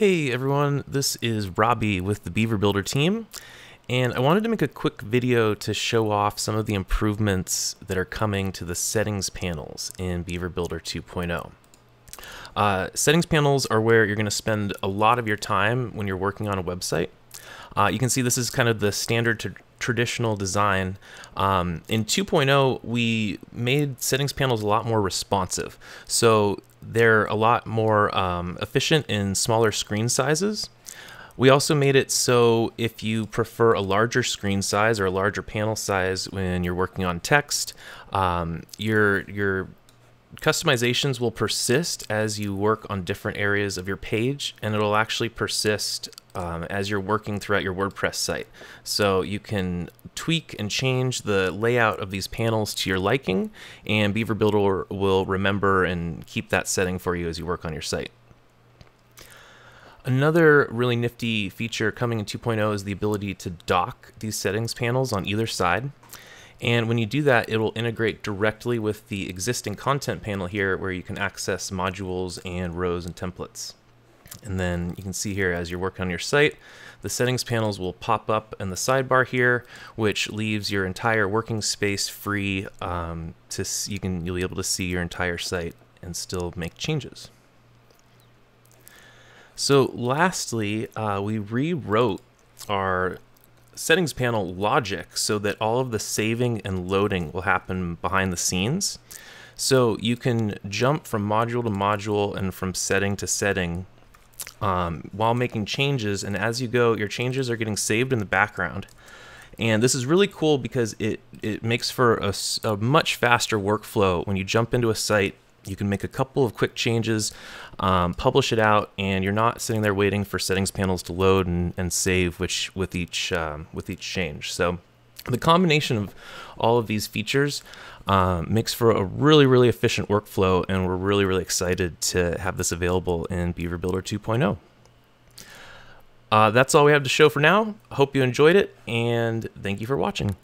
Hey everyone, this is Robbie with the Beaver Builder team, and I wanted to make a quick video to show off some of the improvements that are coming to the settings panels in Beaver Builder 2.0. Uh, settings panels are where you're going to spend a lot of your time when you're working on a website. Uh, you can see this is kind of the standard to traditional design. Um, in 2.0, we made settings panels a lot more responsive. So they're a lot more um, efficient in smaller screen sizes. We also made it so if you prefer a larger screen size or a larger panel size when you're working on text, um, your your customizations will persist as you work on different areas of your page, and it'll actually persist um, as you're working throughout your WordPress site. So you can tweak and change the layout of these panels to your liking, and Beaver Builder will remember and keep that setting for you as you work on your site. Another really nifty feature coming in 2.0 is the ability to dock these settings panels on either side. And when you do that, it will integrate directly with the existing content panel here where you can access modules and rows and templates. And then you can see here as you're working on your site, the settings panels will pop up in the sidebar here, which leaves your entire working space free um, to you can you'll be able to see your entire site and still make changes. So lastly, uh, we rewrote our settings panel logic so that all of the saving and loading will happen behind the scenes. So you can jump from module to module and from setting to setting um, while making changes. And as you go, your changes are getting saved in the background. And this is really cool because it, it makes for a, a much faster workflow when you jump into a site you can make a couple of quick changes, um, publish it out, and you're not sitting there waiting for settings panels to load and, and save which with each um, with each change. So the combination of all of these features um, makes for a really really efficient workflow, and we're really really excited to have this available in Beaver Builder 2.0. Uh, that's all we have to show for now. Hope you enjoyed it, and thank you for watching.